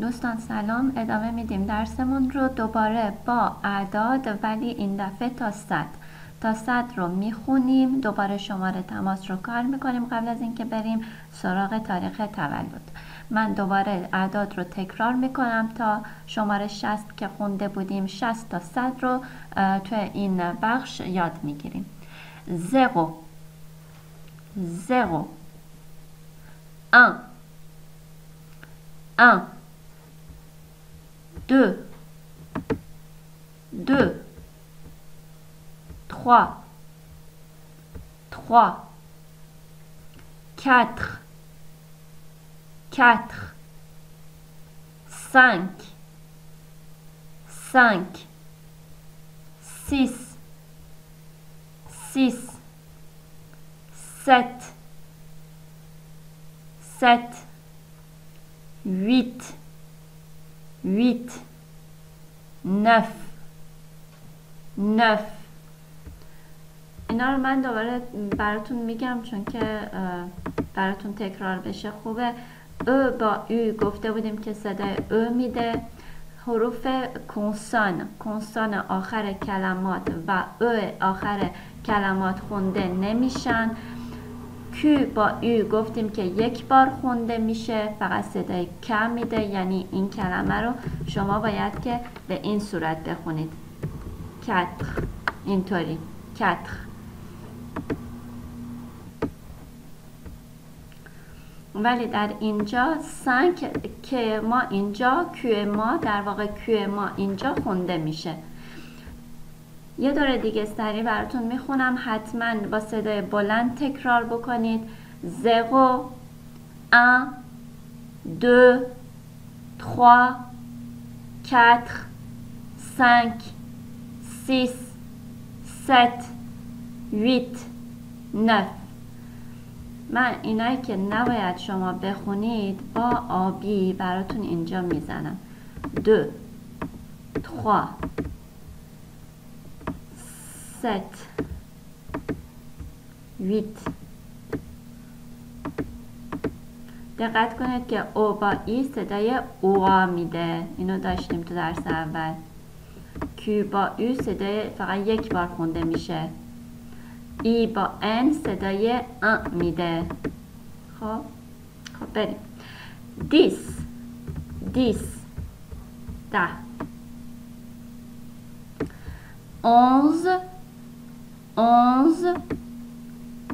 دوستان سلام ادامه میدیم. درسمون رو دوباره با اعداد ولی این دفعه تا صد. تا صد رو می‌خونیم. دوباره شماره تماس رو کار می‌کنیم قبل از اینکه بریم سراغ تاریخ تولد. من دوباره اعداد رو تکرار می‌کنم تا شماره 60 که خونده بودیم. 60 تا 100 رو توی این بخش یاد می‌گیریم. زیرو. زیرو. un un 2, 2, 3, 3, 4, 4, 5, 5, 6, 6, 7, 7, 8, huit neuf neuf. اینا رو من دوباره براتون میگم چون که براتون تکرار بشه. خوبه. او با او گفته بودیم که صدای او میده. حروف کنسان. کنسان آخر کلمات و او آخر کلمات خونده نمیشن. کو با او گفتیم که یک بار خونده میشه فقط صدای کم میده یعنی این کلمه رو شما باید که به این صورت بخونید. کتر. اینطوری. کتر. ولی در اینجا cinq که ما اینجا که ما در واقع که ما اینجا خونده میشه. یه دور دیگه سریع براتون می‌خونم. حتما با صدای بلند تکرار بکنید. zéro un deux trois quatre cinq six sept huit نف من اینایی که نباید شما بخونید با آبی براتون اینجا می‌زنم. دو تخوا 7 8 دقت کنید که او با ای صدای او میده اینو داشتیم تو درس اول کی با او صدای فقط یک بار خونده میشه ای با ان صدای ا میده خب خب بریم دیس دیس ده 11 onze,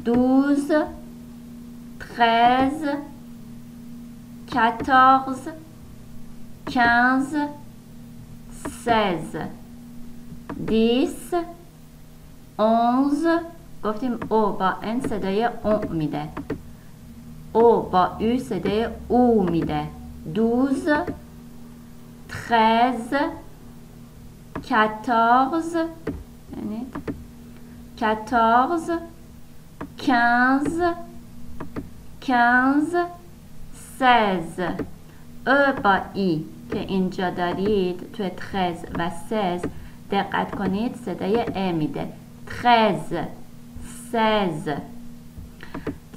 douze, treize, quatorze, quinze, seize, dix, onze. گفتیم او با ان صدای اون میده او با او صدای او میده دوز تریز کتارز یعنی quatorze, quinze, quinze, seize. ا با ای که اینجا دارید توی تخز و سز دقت کنید صدای ا میده تخز سز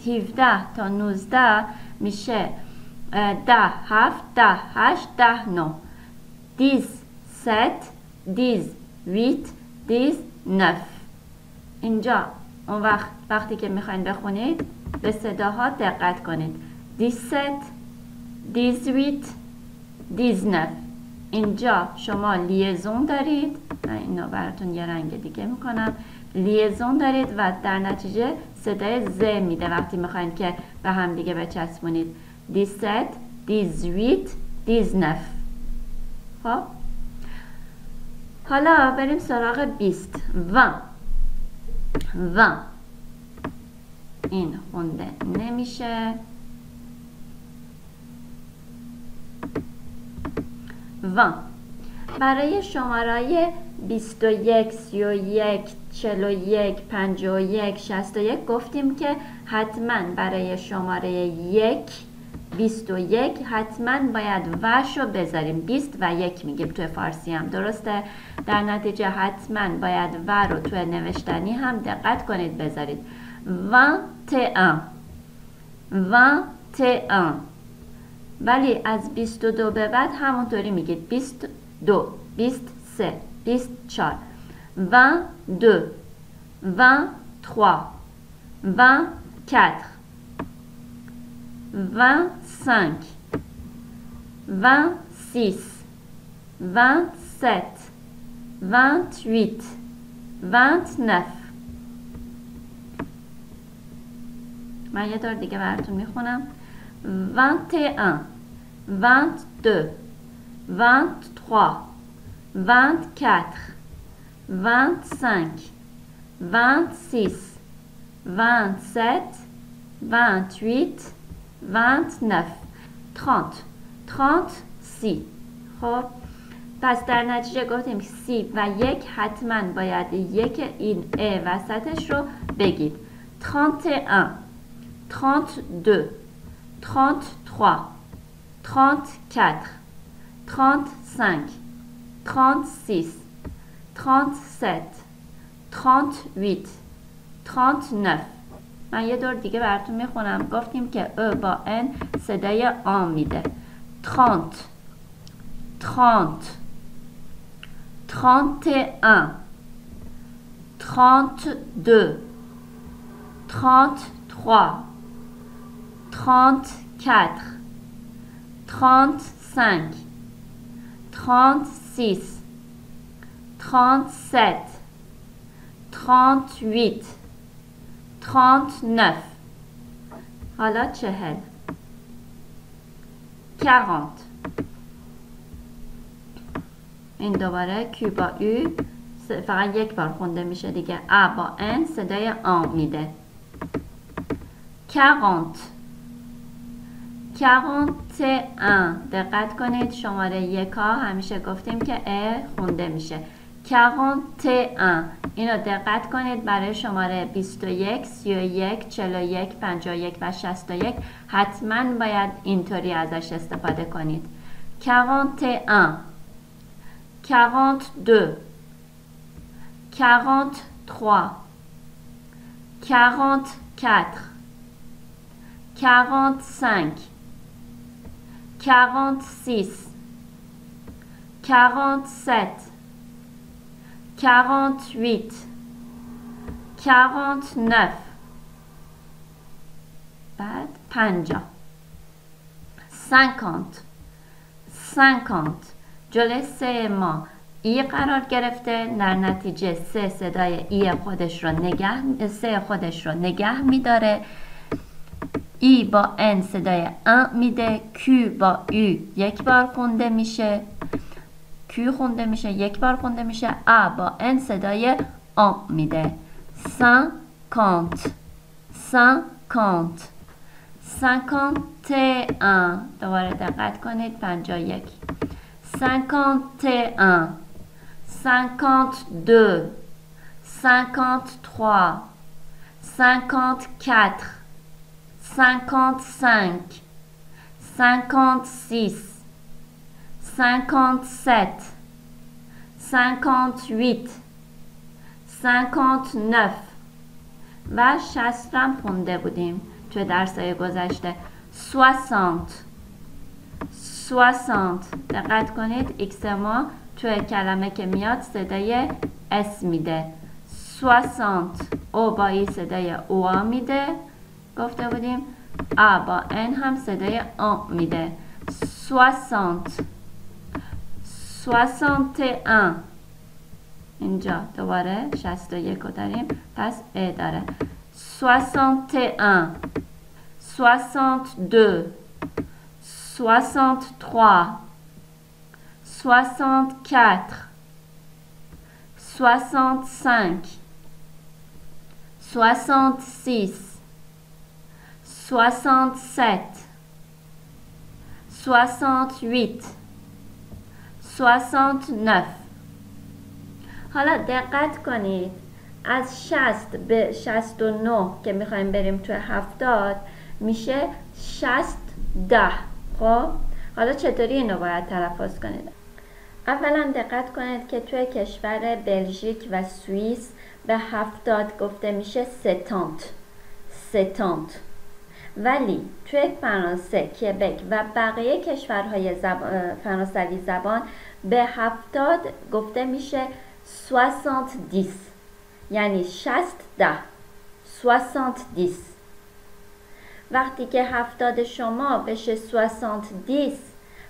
هیفده تا نوزده میشه ده هفت ده هشت ده نو دیز ست دیز ویت دیز نف اینجا اون وقت وقتی که می‌خواین بخونید به صداها دقت کنید. dix-sept dix-huit dix-neuf اینجا شما liaison دارید. من اینو براتون یه رنگ دیگه می‌کنم. liaison دارید و در نتیجه صدای ز میده وقتی می‌خواین که به هم دیگه بچسبونید. dix-sept dix-huit dix-neuf خب؟ حالا بریم سراغ بیست. و و این خونده نمیشه. و برای شمارای 21, 31, 41, 51, 61 گفتیم که حتما برای شماره یک 21 حتما باید وش رو بذاریم. 20 و یک میگیم توی فارسی هم درسته؟ در نتیجه حتما باید و رو توی نوشتنی هم دقت کنید بذارید. و ت و ت ولی از 22 به بعد همونطوری میگید. 22 23 24 22 23 24 25 26 27 28 29 من یه دار دیگه براتون می‌خونم 21 22 23 24 25 26 27 28 29 30 30 سی خب پس در نتیجه گفتیم سی و یک حتما باید یک این ا وسطش رو بگید 31 32 33 34 35 36 37 38 39 من یه دور دیگه براتون می‌خونم. گفتیم که او با ان صدای آ میده. 30 30 31 32 33 34 35 36 37 38 39 حالا چهل 40 این دوباره کیو با او فقط یک بار خونده میشه دیگه ا با ان صدای آ میده 40 41 دقت کنید شماره یکا همیشه گفتیم که ا خونده میشه 41 اینو دقت کنید برای شماره 21 31 41 51 و 61 حتما باید اینطوری ازش استفاده کنید. 41 42 43 44 45 46 47 48 49 بعد 50 50 50 جلوی سه ما. ای قرار گرفته. در نتیجه سه صدای ای خودش رو نگه سه خودش رو نگه میداره. A با N صدای an میده. Q با U یک بار خونده میشه. Q خونده میشه؟ یک بار خونده میشه. A با N صدای آ میده. cinquante cinquante cinquante ان دوباره دقت کنید. پنجاه یک. cinquante un, cinquante deux, cinquante trois, cinquante quatre, cinquante cinq, cinquante six, cinquante sept, cinquante huit, cinquante neuf و شستم خونده بودیم توی درسای گذشته. soixante 60 دقت کنید ایکس ما توی کلمه که میاد صدای اس میده. 60 او با ای صدای او میده. گفته بودیم ا با ان هم صدای آ میده. 60 61 اینجا دوباره 61 رو داریم پس ا داره 61 62 soixante-trois, soixante-quatre, soixante-cinq, soixante-six, soixante-sept, soixante-huit, Soixante-neuf. حالا دقت کنید از 60 به 69 که می‌خوایم بریم توی 70 میشه 60 ده. خب؟ حالا چطوری اینو باید تلفظ کنید؟ اولا دقت کنید که توی کشور بلژیک و سوئیس به هفتاد گفته میشه ستانت. ستانت. ولی توی فرانسه کبک و بقیه کشورهای فرانسوی زبان به هفتاد گفته میشه 70 یعنی 60 ده. 60 وقتی که هفتاد شما بشه 60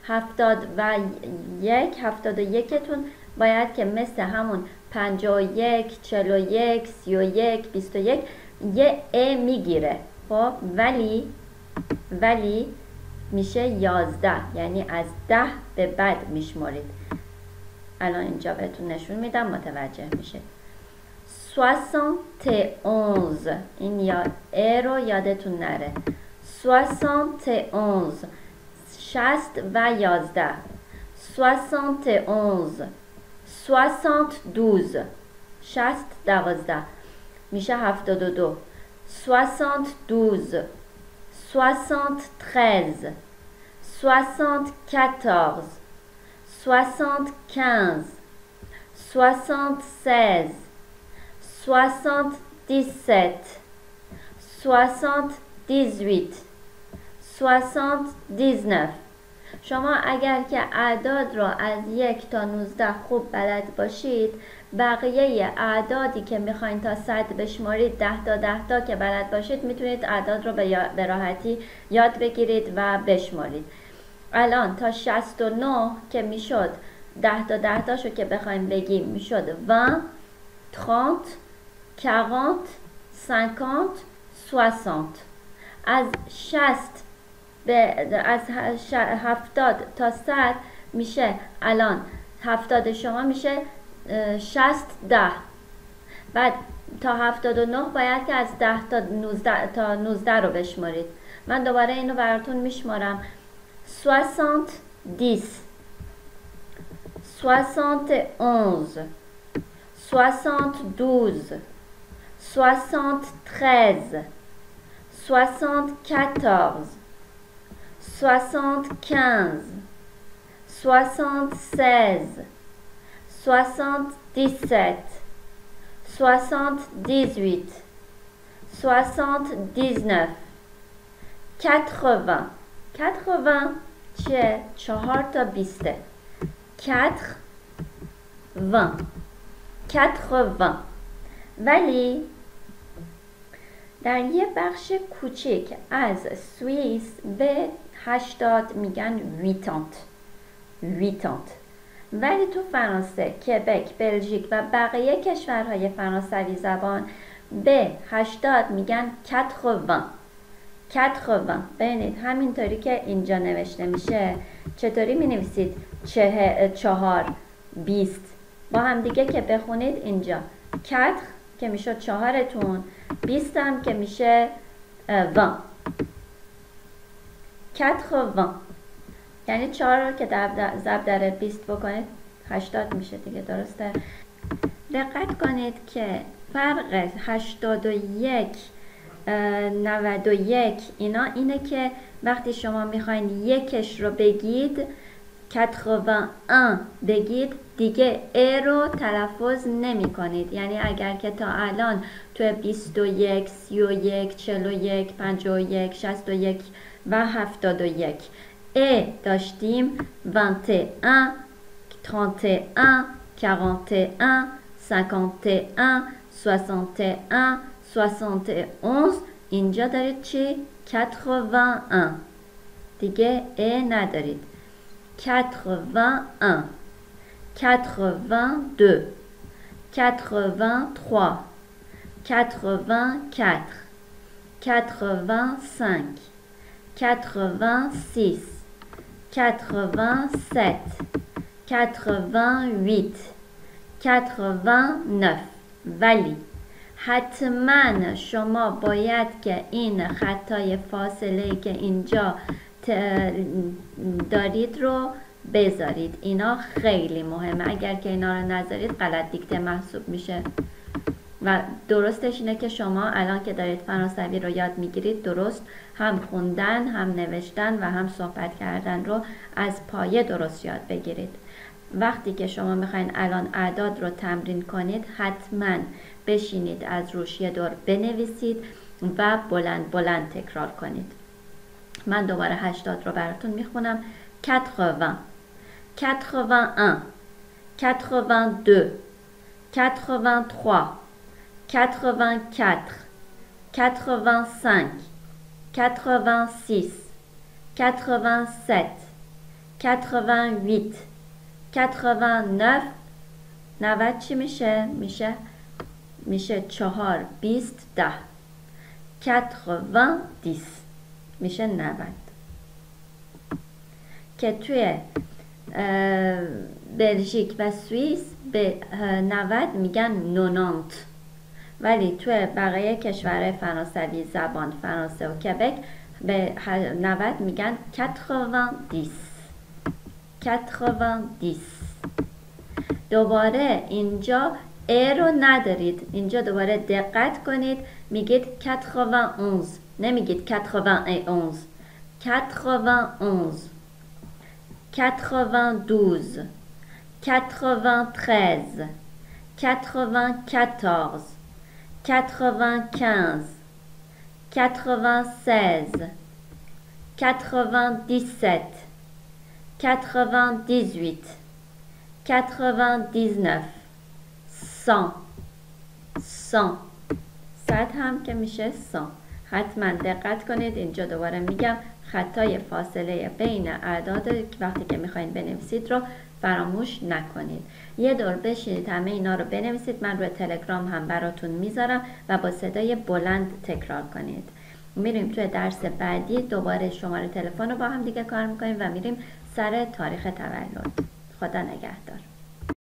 هفتاد و یک هفتاد و یکتون باید که مثل همون پنجا و یک چل و یک سی و یک بیست و یک یه ا می‌گیره. خب ولی ولی میشه یازده. یعنی از ده به بعد میشمارید. الان اینجا بهتون نشون میدم متوجه میشه. 71 این یا ا رو یادتون نره. 71 شست و یازده. 71 72 شست دوازده. میشه هفتاد و دو. 72 73 74 75 76 77 78 79 شما اگر که اعداد را از یک تا 19 خوب بلد باشید بقیه اعدادی که می‌خواین تا صد بشمارید ده تا ده تا که بلد باشید می‌تونید اعداد رو به راحتی یاد بگیرید و بشمارید. الان تا 69 که می‌شد ده تا ده تاشو که بخوایم بگیم می‌شد 20 30 40 50 60 از 60 به از هفتاد تا صد میشه. الان هفتاد شما میشه شست ده. و تا 79 باید که از 10 تا 19 تا 19 رو بشمارید. من دوباره اینو براتون میشمارم. 60 10 71 72 73 74 75 76 soixante-dix-sept, soixante-dix-huit, soixante-dix-neuf, quatre-vingts. Quatre-vingts چیه؟ چهار تا بیسته quatre vingt quatre ولی در یه بخش کوچک از سوئیس به هشتاد میگن ویتانت ویتانت ولی تو فرانسه، کبک، بلژیک و بقیه کشورهای فرانسوی زبان به هشتاد میگن کتخوان. کتخوان. ببینید همینطوری که اینجا نوشته میشه. چطوری می نویسید چهار بیست. با هم دیگه که بخونید اینجا. کتخ که میشه چهارتون. بیست هم که میشه وان. 80 یعنی چهار رو که ضرب در 20 بکنید 80 میشه دیگه درسته؟ دقت کنید که فرق 81 91 اینا اینه که وقتی شما می‌خواین یکش رو بگید 81 بگید دیگه ا رو تلفظ نمی کنید یعنی اگر که تا الان تو 21 31 41 51 61 و 71 ا داشتیم 21 31 41 51 61 71 اینجا دارید چی؟ 81 دیگه ا ندارید 81 82 83 84 85 86 87 88 89 ولی حتما شما باید که این خطای فاصله که اینجا دارید رو بذارید اینا خیلی مهمه اگر که اینا رو نذارید غلط دیکته محسوب میشه و درستش اینه که شما الان که دارید فرانسوی رو یاد می‌گیرید درست هم خوندن هم نوشتن و هم صحبت کردن رو از پایه درست یاد بگیرید. وقتی که شما می‌خواین الان اعداد رو تمرین کنید حتما بشینید از روش یه دور بنویسید و بلند بلند تکرار کنید. من دوباره 80 رو براتون می‌خونم. 80 81 82 83 84 85 86 87 88 89 90 چی میشه؟ میشه میشه چهار بیست ده 90 میشه 90 که توی بلژیک و سوئیس به 90 میگن نونانت ولی توی بقیه کشورهای فرانسوی زبان فرانسه و کبک به 90 میگن 90 90 دوباره اینجا ا رو ندارید. اینجا دوباره دقت کنید. میگید 91 نمیگید 91 91 92 93 94 95 96 97 98 99 100 100 صد هم که میشه 100 حتما دقت کنید. اینجا دوباره میگم خطای فاصله بین اعداد وقتی که می‌خواین بنویسید رو فراموش نکنید. یه دور بشینید همه اینا رو بنویسید. من روی تلگرام هم براتون می‌ذارم و با صدای بلند تکرار کنید. میریم توی درس بعدی. دوباره شماره تلفن رو با هم دیگه کار می‌کنیم و میریم سر تاریخ تولد. خدا نگهدار.